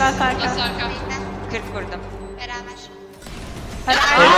Last arka. Last arka. 40 vurdum. Beraber. Helal.